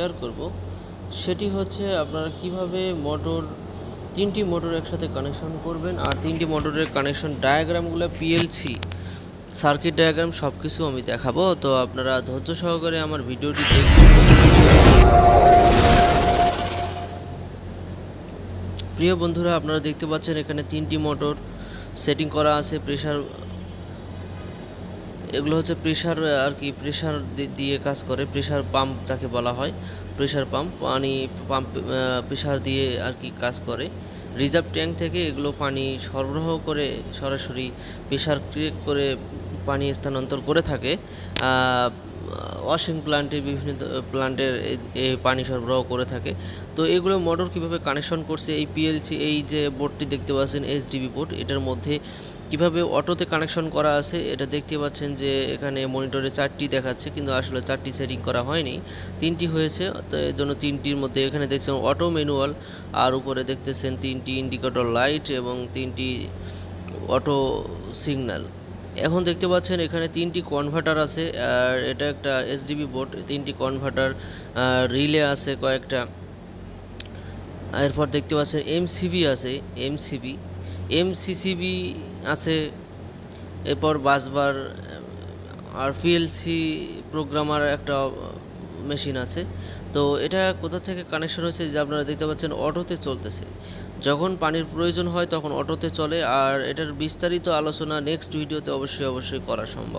Share করব, সেটি হচ্ছে আপনারা কীভাবে মোটর তিনটি মোটর একসাথে কানেকশন করবেন আর তিনটি মোটরের কানেকশন ডায়াগ্রামগুলো পিএলসি সার্কিট ডায়াগ্রাম সব কিছু আমি দেখাবো। তো আপনারা ধৈর্য সহকারে আমার ভিডিওটি দেখবেন প্রিয় বন্ধুরা, আপনারা দেখতে পাচ্ছেন এখানে তিনটি মোটর সেটিং করা আছে প্রেশার এগুলো হচ্ছে প্রেশার আর কি প্রেশার দিয়ে কাজ করে। প্রেশার পাম্প যাকে বলা হয় প্রেশার পাম্প পানি পাম্প প্রেশার দিয়ে আর কি কাজ করে। রিজার্ভ ট্যাঙ্ক থেকে এগুলো পানি সরবরাহ করে সরাসরি প্রেশার ক্রিয়েট করে পানি স্থানান্তর করে থাকে। ওয়াশিং প্লান্টে বিভিন্ন প্লান্টের পানি সরবরাহ করে থাকে। তো এগুলো মোটর কীভাবে কানেকশন করছে? এই পিএলসি এই যে বোর্ডটি দেখতে পাচ্ছেন এইচডিবি বোর্ড এটার মধ্যে কীভাবে অটোতে কানেকশন করা আছে? এটা দেখতে পাচ্ছেন যে এখানে মনিটরে চারটি দেখাচ্ছে, কিন্তু আসলে চারটি সেটিং করা হয়নি। তিনটি হয়েছে, তো এই জন্য তিনটির মধ্যে এখানে দেখছেন অটো ম্যানুয়াল আর উপরে দেখতেছেন তিনটি ইন্ডিকেটর লাইট এবং তিনটি অটো সিগন্যাল এখন দেখতে পাচ্ছেন এখানে তিনটি কনভার্টার আছে, আর এটা একটা এসডিবি বোর্ড তিনটি কনভার্টার রিলে আছে কয়েকটা। এরপর দেখতে পাচ্ছেন এমসিবি আছে এমসিবি এমসিসিবি আছে, এরপর বাসবার আর পিএলসি প্রোগ্রামার একটা মেশিন আছে। তো এটা কোথা থেকে কানেকশন হয়েছে যে আপনারা দেখতে পাচ্ছেন অটোতে চলতেছে। যখন পানির প্রয়োজন হয় তখন অটোতে চলে, আর এটার বিস্তারিত আলোচনা নেক্সট ভিডিওতে অবশ্যই অবশ্যই করা সম্ভব।